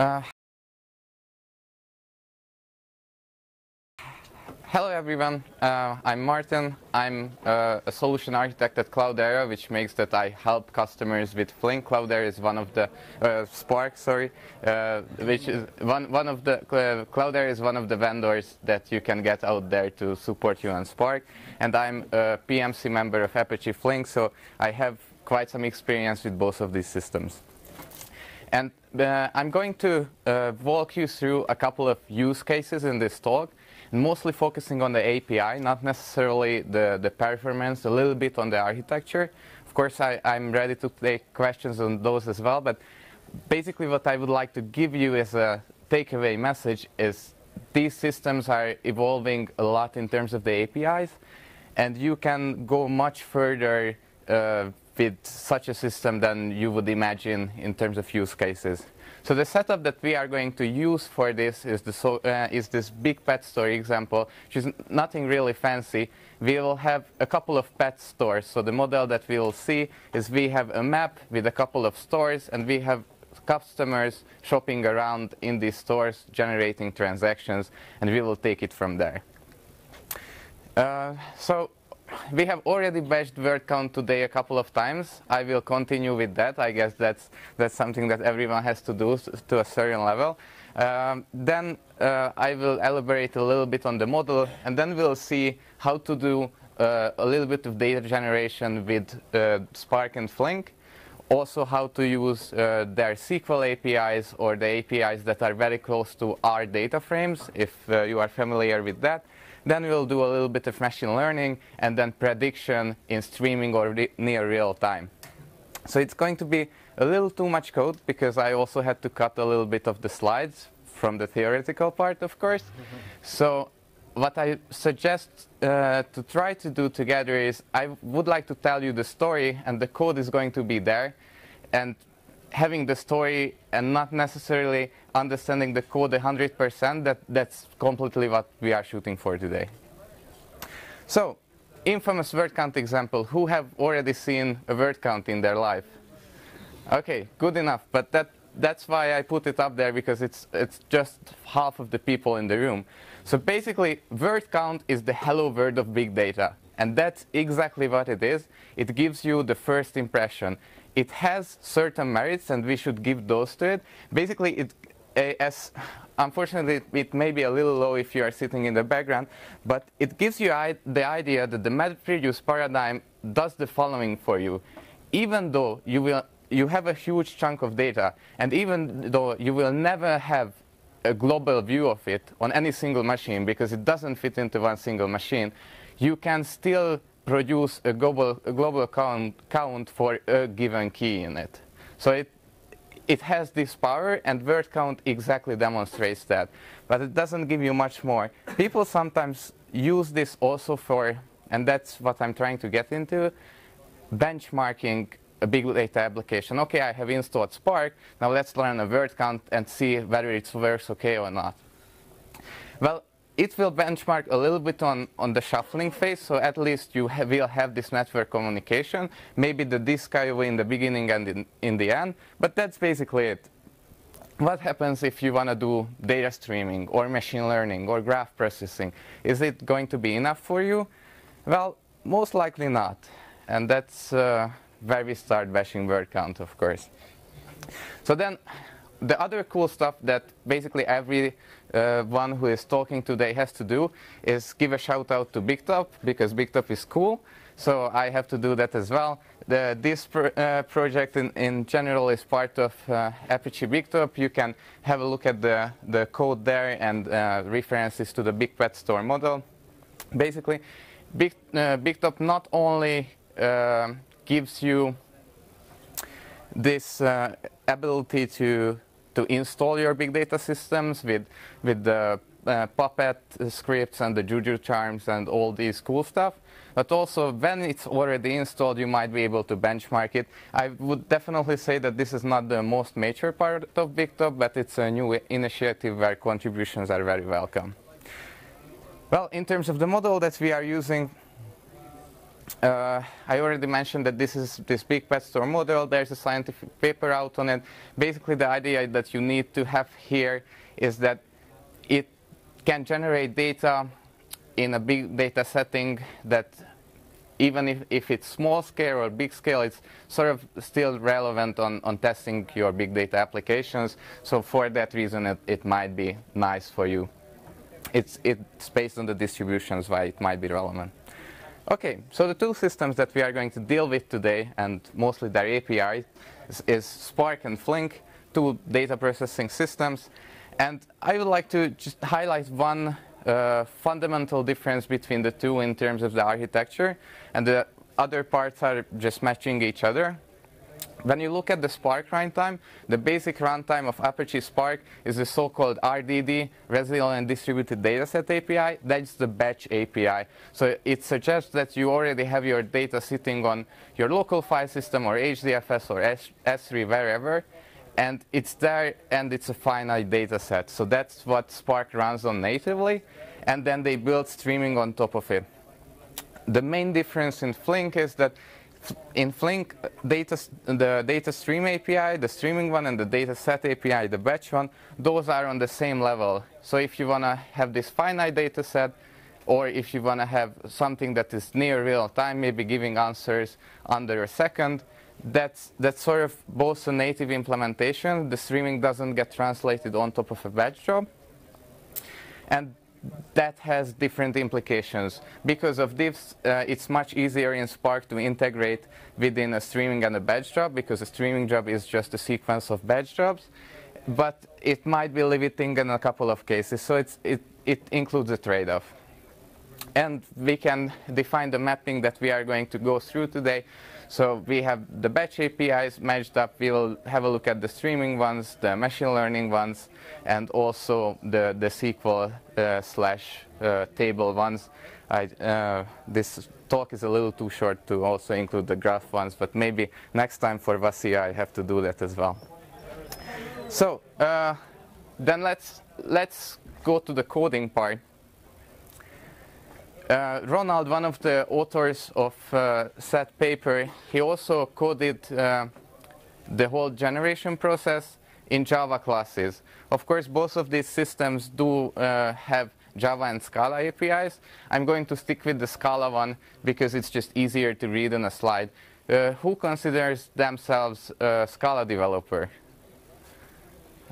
Uh, hello everyone, uh, I'm Marton. I'm uh, a solution architect at Cloudera, which makes that I help customers with Flink. Cloudera is one of the uh, Spark, sorry, uh, which is one one of the uh, Cloudera is one of the vendors that you can get out there to support you on Spark. And I'm a PMC member of Apache Flink, so I have quite some experience with both of these systems. And uh, I'm going to uh, walk you through a couple of use cases in this talk, mostly focusing on the API, not necessarily the, the performance, a little bit on the architecture. Of course, I, I'm ready to take questions on those as well, but basically what I would like to give you as a takeaway message is these systems are evolving a lot in terms of the APIs, and you can go much further uh, with such a system than you would imagine in terms of use cases. So the setup that we are going to use for this is, the uh, is this big pet store example, which is nothing really fancy. We will have a couple of pet stores. So the model that we will see is we have a map with a couple of stores, and we have customers shopping around in these stores, generating transactions, and we will take it from there. Uh, so we have already bashed word count today a couple of times. I will continue with that. I guess that's that's something that everyone has to do to a certain level. Um, then uh, I will elaborate a little bit on the model, and then we'll see how to do uh, a little bit of data generation with uh, Spark and Flink. Also, how to use uh, their SQL APIs or the APIs that are very close to our data frames, if uh, you are familiar with that then we'll do a little bit of machine learning and then prediction in streaming or re near real time. So it's going to be a little too much code because I also had to cut a little bit of the slides from the theoretical part, of course. Mm -hmm. So what I suggest uh, to try to do together is I would like to tell you the story and the code is going to be there. And having the story and not necessarily understanding the code 100%, that, that's completely what we are shooting for today. So, infamous word count example. Who have already seen a word count in their life? Okay, good enough. But that, that's why I put it up there because it's, it's just half of the people in the room. So basically, word count is the hello word of big data. And that's exactly what it is. It gives you the first impression it has certain merits and we should give those to it. Basically, it as unfortunately it may be a little low if you are sitting in the background, but it gives you the idea that the MapReduce paradigm does the following for you. Even though you will you have a huge chunk of data, and even though you will never have a global view of it on any single machine because it doesn't fit into one single machine, you can still produce a global, a global count, count for a given key in it. So it, it has this power, and word count exactly demonstrates that. But it doesn't give you much more. People sometimes use this also for, and that's what I'm trying to get into, benchmarking a big data application. Okay, I have installed Spark. Now let's learn a word count and see whether it works okay or not. Well, it will benchmark a little bit on, on the shuffling phase, so at least you have, will have this network communication. Maybe the disk IO in the beginning and in, in the end, but that's basically it. What happens if you want to do data streaming or machine learning or graph processing? Is it going to be enough for you? Well, most likely not. And that's uh, where we start bashing word count, of course. So then the other cool stuff that basically every uh, one who is talking today has to do is give a shout out to BigTop because BigTop is cool. So I have to do that as well. The, this uh, project in, in, general is part of uh, Apache BigTop. You can have a look at the, the code there and uh, references to the Big Pet Store model. Basically, Big, uh, BigTop not only uh, gives you this ability to to install your big data systems with, with the uh, Puppet scripts and the Juju charms and all these cool stuff. But also, when it's already installed, you might be able to benchmark it. I would definitely say that this is not the most mature part of BigTop, but it's a new initiative where contributions are very welcome. Well, in terms of the model that we are using, uh, I already mentioned that this is this big pet store model. There's a scientific paper out on it. Basically, the idea that you need to have here is that it can generate data in a big data setting that even if, if it's small scale or big scale, it's sort of still relevant on, on testing your big data applications. So for that reason, it, it might be nice for you. It's, it's based on the distributions why it might be relevant. Okay, so the two systems that we are going to deal with today, and mostly their APIs, is, is Spark and Flink, two data processing systems. And I would like to just highlight one uh, fundamental difference between the two in terms of the architecture, and the other parts are just matching each other. When you look at the Spark runtime, the basic runtime of Apache Spark is the so-called RDD, Resilient Distributed Dataset API. That's the batch API. So it suggests that you already have your data sitting on your local file system or HDFS or S3, wherever, and it's there and it's a finite data set. So that's what Spark runs on natively, and then they build streaming on top of it. The main difference in Flink is that in Flink, data, the data stream API, the streaming one, and the data set API, the batch one, those are on the same level. So if you want to have this finite data set, or if you want to have something that is near real time, maybe giving answers under a second, that's, that's sort of both a native implementation. The streaming doesn't get translated on top of a batch job. And that has different implications. Because of this, uh, it's much easier in Spark to integrate within a streaming and a batch job, because a streaming job is just a sequence of batch jobs. But it might be limiting in a couple of cases, so it, it includes a trade-off. And we can define the mapping that we are going to go through today. So we have the batch APIs matched up. We'll have a look at the streaming ones, the machine learning ones, and also the, the SQL uh, slash uh, table ones. I, uh, this talk is a little too short to also include the graph ones, but maybe next time for Vasia I have to do that as well. So uh, then let's, let's go to the coding part. Uh, Ronald, one of the authors of uh, that paper, he also coded uh, the whole generation process in Java classes. Of course, both of these systems do uh, have Java and Scala APIs. I'm going to stick with the Scala one because it's just easier to read on a slide. Uh, who considers themselves a Scala developer?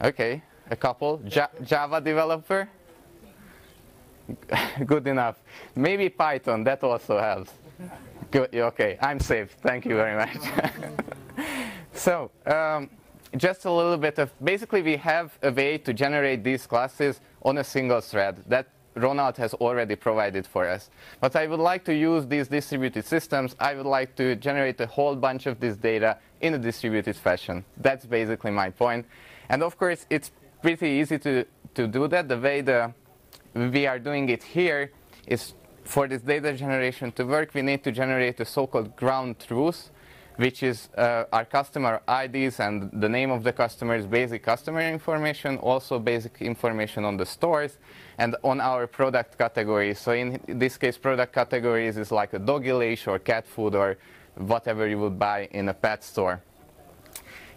Okay, a couple. Ja Java developer? Good enough. Maybe Python, that also helps. Good, okay, I'm safe. Thank you very much. so, um, just a little bit of, basically we have a way to generate these classes on a single thread that Ronald has already provided for us. But I would like to use these distributed systems. I would like to generate a whole bunch of this data in a distributed fashion. That's basically my point. And of course, it's pretty easy to, to do that. The way the we are doing it here is for this data generation to work, we need to generate the so-called ground truth, which is uh, our customer IDs and the name of the customer's basic customer information, also basic information on the stores, and on our product categories. So in this case, product categories is like a doggy leash or cat food or whatever you would buy in a pet store.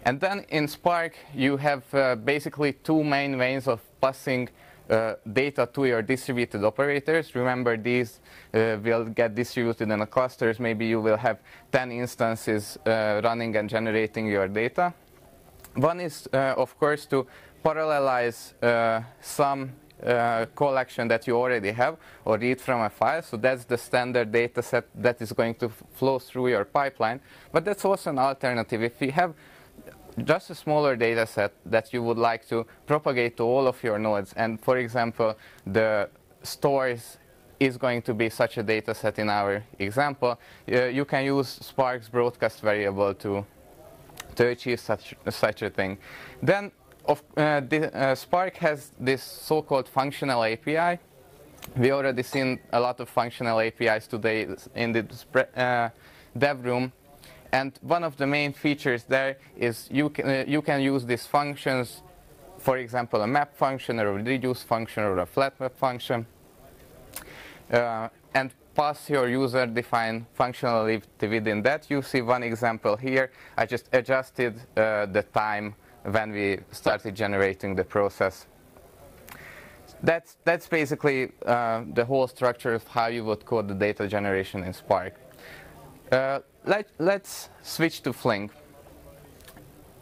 And then in Spark, you have uh, basically two main ways of passing uh, data to your distributed operators. Remember, these uh, will get distributed in clusters. Maybe you will have 10 instances uh, running and generating your data. One is, uh, of course, to parallelize uh, some collection that you already have or read from a file. So that's the standard data set that is going to flow through your pipeline. But that's also an alternative. If you have just a smaller data set that you would like to propagate to all of your nodes. And for example, the stores is going to be such a data set in our example. Uh, you can use Spark's broadcast variable to, to achieve such, such a thing. Then of, uh, the, uh, Spark has this so-called functional API. We already seen a lot of functional APIs today in the uh, dev room. And one of the main features there is you can, uh, you can use these functions, for example, a map function or a reduce function or a flat map function. Uh, and pass your user-defined functionality within that. You see one example here. I just adjusted uh, the time when we started generating the process. That's, that's basically uh, the whole structure of how you would code the data generation in Spark. Let, let's switch to Flink.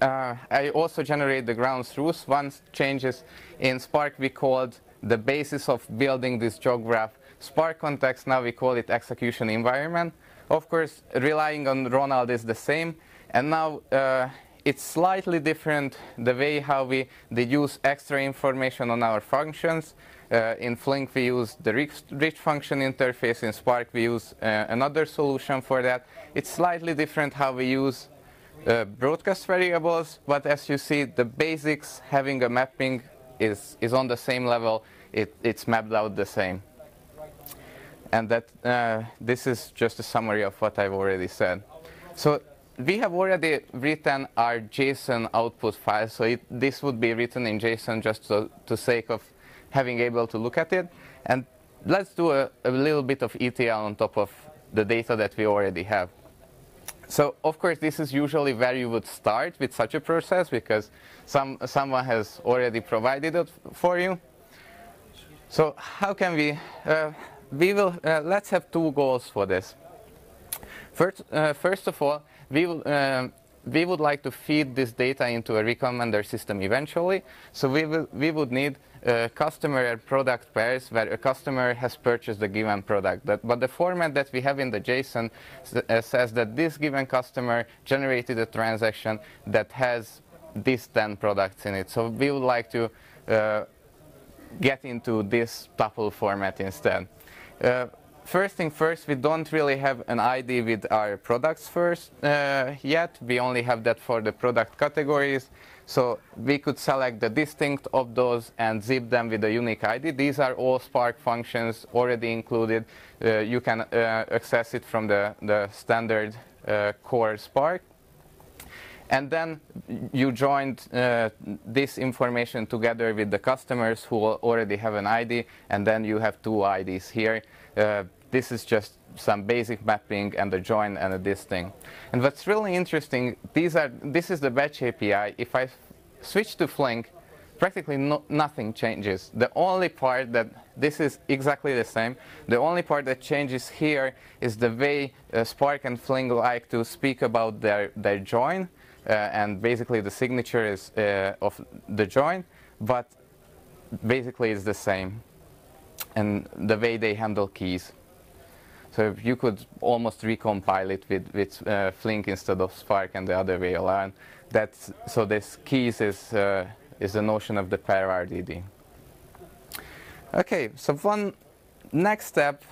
Uh, I also generate the ground truth. One changes in Spark we called the basis of building this graph Spark context, now we call it execution environment. Of course, relying on Ronald is the same. And now uh, it's slightly different the way how we deduce extra information on our functions. Uh, in Flink, we use the rich, rich, function interface. In Spark, we use uh, another solution for that. It's slightly different how we use uh, broadcast variables, but as you see, the basics having a mapping is, is on the same level. It, it's mapped out the same. And that uh, this is just a summary of what I've already said. So we have already written our JSON output file. So it, this would be written in JSON just to, to sake of having able to look at it. And let's do a, a little bit of ETL on top of the data that we already have. So of course, this is usually where you would start with such a process because some, someone has already provided it for you. So how can we uh, we will, uh, let's have two goals for this. First, uh, first of all, we, will, uh, we would like to feed this data into a recommender system eventually. So we, will, we would need customer and product pairs where a customer has purchased a given product. That, but the format that we have in the JSON uh, says that this given customer generated a transaction that has these 10 products in it. So we would like to uh, get into this tuple format instead. First thing first, we don't really have an ID with our products first uh, yet. We only have that for the product categories. So we could select the distinct of those and zip them with a unique ID. These are all Spark functions already included. Uh, you can uh, access it from the, the standard uh, core Spark. And then you joined uh, this information together with the customers who already have an ID, and then you have two IDs here. Uh, this is just some basic mapping and the join and a this thing. And what's really interesting, these are, this is the batch API. If I switch to Flink, practically no, nothing changes. The only part that this is exactly the same. The only part that changes here is the way uh, Spark and Flink like to speak about their, their join. Uh, and basically the signature is uh, of the join, but basically it's the same. And the way they handle keys. So you could almost recompile it with, with uh, Flink instead of Spark and the other way around. That's, so this keys is, uh, is the notion of the pair RDD. Okay, so one next step,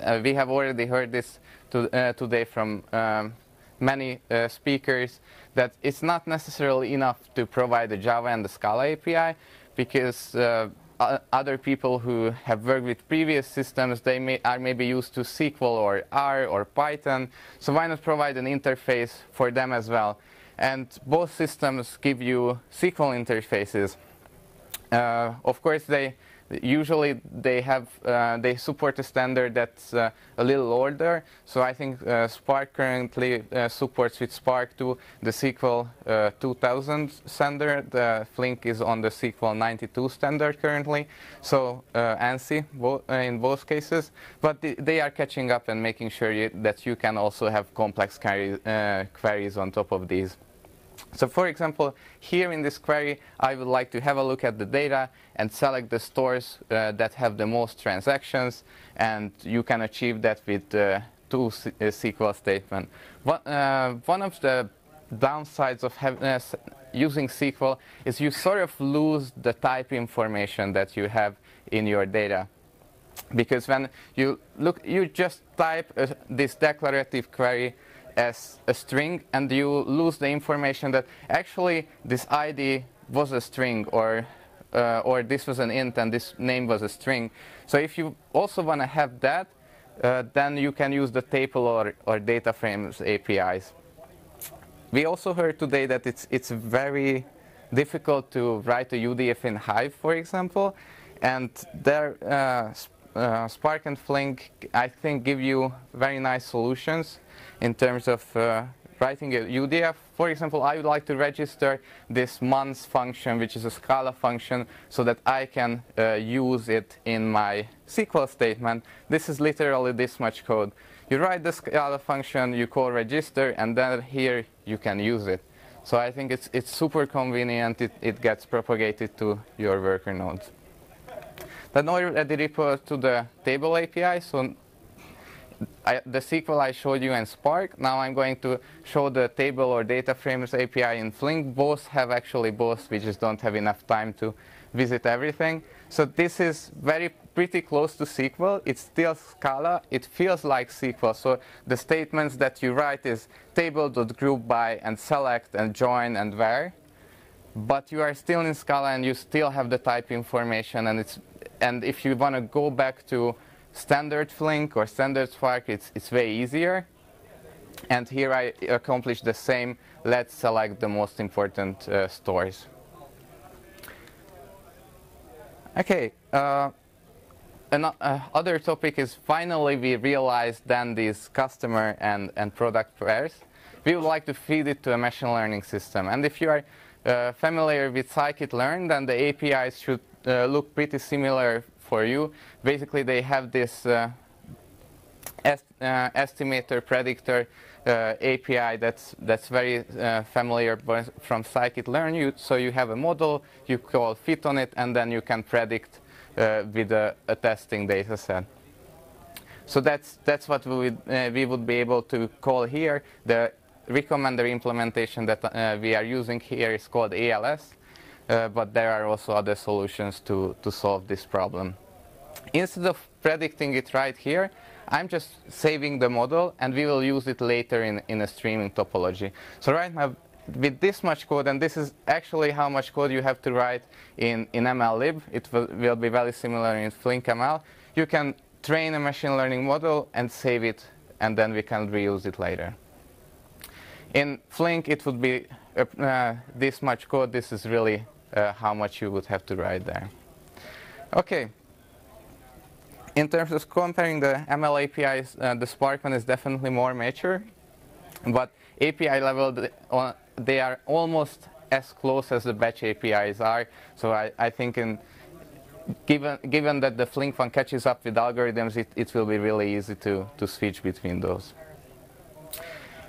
uh, we have already heard this to, uh, today from um, many uh, speakers, that it's not necessarily enough to provide the Java and the Scala API because uh, other people who have worked with previous systems, they may, are maybe used to SQL or R or Python. So why not provide an interface for them as well? And both systems give you SQL interfaces. Uh, of course, they usually they have uh, they support a standard that's uh, a little older. So I think uh, Spark currently uh, supports with Spark 2 the SQL uh, 2000 standard. Flink is on the SQL 92 standard currently. So uh, ANSI bo in both cases, but th they are catching up and making sure you, that you can also have complex queries on top of these. So for example, here in this query, I would like to have a look at the data and select the stores uh, that have the most transactions, and you can achieve that with uh, two C uh, SQL statements. One, uh, one of the downsides of uh, using SQL is you sort of lose the type information that you have in your data. Because when you look, you just type uh, this declarative query as a string and you lose the information that actually this ID was a string or uh, or this was an int and this name was a string. So if you also want to have that, uh, then you can use the table or, or data frames APIs. We also heard today that it's, it's very difficult to write a UDF in Hive, for example, and there uh, uh, Spark and Flink, I think, give you very nice solutions in terms of uh, writing a UDF. For example, I would like to register this months function, which is a Scala function, so that I can uh, use it in my SQL statement. This is literally this much code. You write the Scala function, you call register, and then here you can use it. So I think it's, it's super convenient. It, it gets propagated to your worker nodes. Then I already report to the table API. So I, the SQL I showed you in Spark. Now I'm going to show the table or data frames API in Flink. Both have actually both. We just don't have enough time to visit everything. So this is very pretty close to SQL. It's still Scala. It feels like SQL. So the statements that you write is table.group by and select and join and where. But you are still in Scala and you still have the type information. And, it's, and if you want to go back to standard Flink or standard Spark, it's, it's way easier. And here I accomplish the same. Let's select the most important uh, stores. Okay. Uh, another uh, topic is finally we realized then these customer and, and product pairs. We would like to feed it to a machine learning system. And if you are uh, familiar with scikit-learn, then the APIs should uh, look pretty similar for you. Basically, they have this uh, est uh, estimator predictor uh, API that's that's very familiar from scikit-learn. You, so you have a model, you call fit on it, and then you can predict with a, a, testing data set. So that's that's what we would, uh, we would be able to call here. The recommender implementation that uh, we are using here is called ALS. Uh, but there are also other solutions to, to solve this problem. Instead of predicting it right here, I'm just saving the model, and we will use it later in, in a streaming topology. So right now, with this much code, and this is actually how much code you have to write in, in MLlib, it will, will be very similar in FlinkML, you can train a machine learning model and save it, and then we can reuse it later. In Flink, it would be uh this much code. This is really uh, how much you would have to write there. Okay. In terms of comparing the ML APIs, uh, the Spark one is definitely more mature, but API level, they are almost as close as the batch APIs are. So I, I think in, given, given that the Flink one catches up with algorithms, it, it will be really easy to, to switch between those.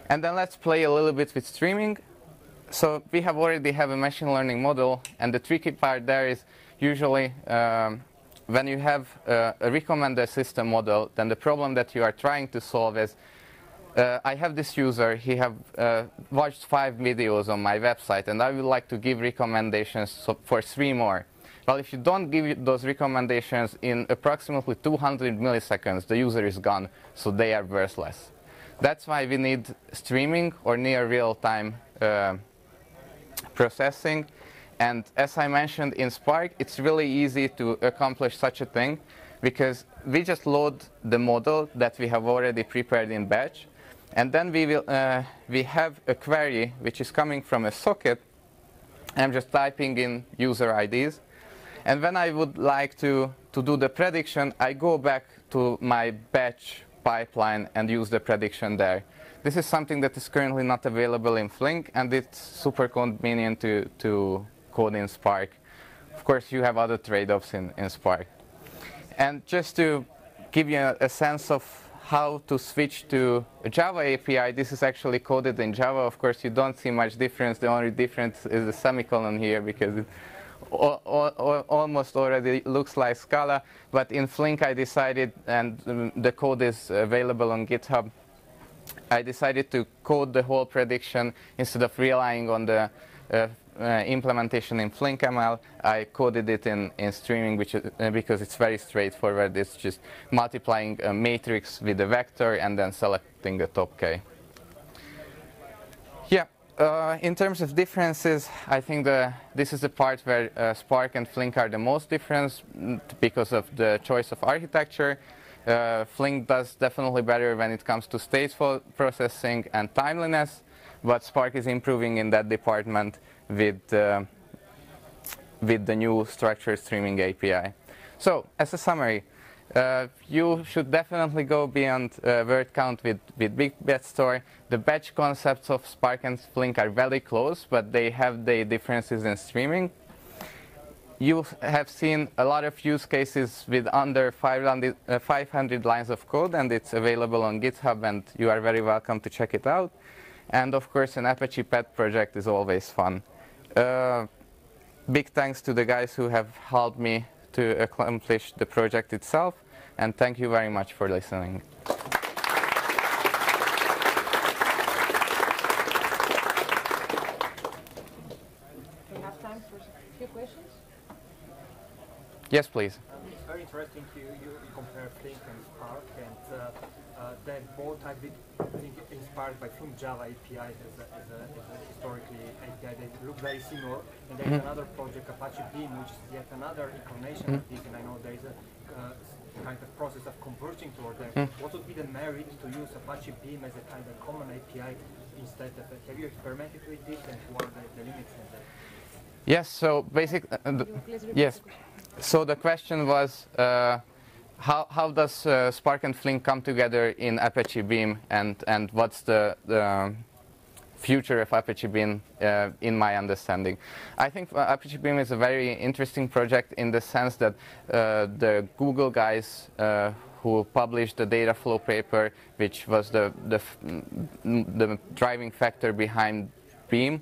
And then let's play a little bit with streaming so we have already have a machine learning model, and the tricky part there is usually um, when you have uh, a recommender system model, then the problem that you are trying to solve is uh, I have this user, he have uh, watched five videos on my website, and I would like to give recommendations for three more. Well, if you don't give those recommendations in approximately 200 milliseconds, the user is gone, so they are worthless. That's why we need streaming or near real-time uh, processing. And as I mentioned in Spark, it's really easy to accomplish such a thing because we just load the model that we have already prepared in batch. And then we, will, uh, we have a query which is coming from a socket. I'm just typing in user IDs. And when I would like to, to do the prediction, I go back to my batch pipeline and use the prediction there. This is something that is currently not available in Flink, and it's super convenient to, to code in Spark. Of course, you have other trade-offs in, in Spark. And just to give you a, a sense of how to switch to a Java API, this is actually coded in Java. Of course, you don't see much difference. The only difference is the semicolon here because it almost already looks like Scala. But in Flink, I decided, and um, the code is available on GitHub, I decided to code the whole prediction instead of relying on the uh, uh, implementation in FlinkML. I coded it in, in streaming which is, uh, because it's very straightforward. It's just multiplying a matrix with a vector and then selecting the top k. Yeah, uh, in terms of differences, I think the, this is the part where uh, Spark and Flink are the most different because of the choice of architecture. Uh, Flink does definitely better when it comes to stateful processing and timeliness, but Spark is improving in that department with, uh, with the new structured streaming API. So, as a summary, uh, you should definitely go beyond uh, word count with, with Big Pet Store. The batch concepts of Spark and Flink are very close, but they have the differences in streaming. You have seen a lot of use cases with under 500, uh, 500 lines of code, and it's available on GitHub, and you are very welcome to check it out. And of course, an Apache pet project is always fun. Uh, big thanks to the guys who have helped me to accomplish the project itself. And thank you very much for listening. We have time for a few questions. Yes, please. It's very interesting you, you, you compare Flink and Spark and uh, uh, that both have been I think, inspired by FlumeJava API as a, as, a, as a historically API that look very similar and there's Mhm. another project Apache Beam which is yet another incarnation of this and I know there is a uh, kind of process of converging toward that. Mm. What would be the merit to use Apache Beam as a kind of common API instead of it? Have you experimented with this and what are the, the limits in that? Yes, so basically, Uh, the- You please yes. So the question was, uh, how, how does uh, Spark and Flink come together in Apache Beam, and, and what's the, the future of Apache Beam uh, in my understanding? I think uh, Apache Beam is a very interesting project in the sense that uh, the Google guys uh, who published the data flow paper, which was the, the, the driving factor behind Beam,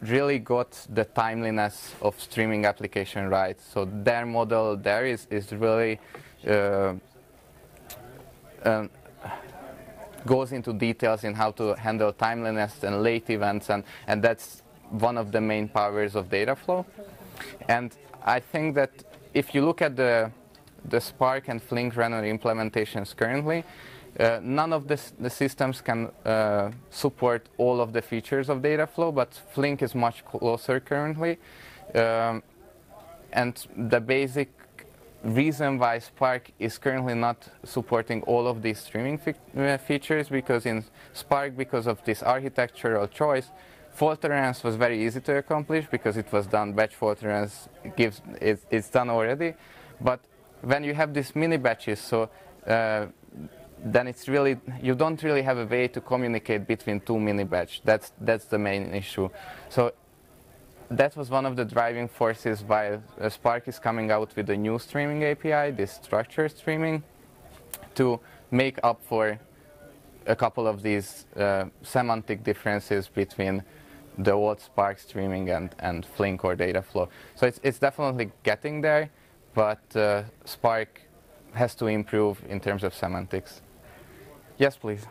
really got the timeliness of streaming application right. So their model there is, is really uh, um, goes into details in how to handle timeliness and late events, and, and that's one of the main powers of Dataflow. And I think that if you look at the, the Spark and Flink runner implementations currently, uh, none of the, the systems can uh, support all of the features of Dataflow, but Flink is much closer currently. Um, and the basic reason why Spark is currently not supporting all of these streaming uh, features because in Spark, because of this architectural choice, fault tolerance was very easy to accomplish because it was done. Batch fault tolerance gives it, it's done already, but when you have these mini batches, so uh, then it's really you don't really have a way to communicate between two mini batch. That's that's the main issue. So that was one of the driving forces why Spark is coming out with a new streaming API, this structured streaming, to make up for a couple of these uh, semantic differences between the old Spark streaming and, and Flink or Dataflow. So it's, it's definitely getting there, but uh, Spark has to improve in terms of semantics. Yes, please.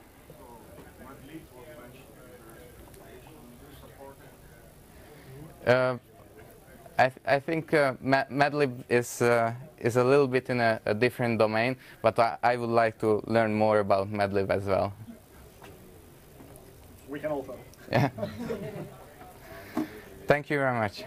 Uh, I, th- I think uh, Madlib is uh, is a little bit in a, a different domain, but I, I would like to learn more about Madlib as well. We can also. Yeah. Thank you very much.